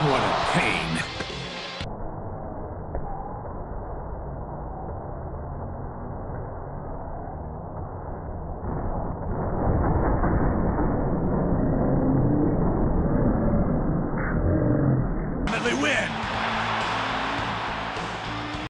What a pain. Win!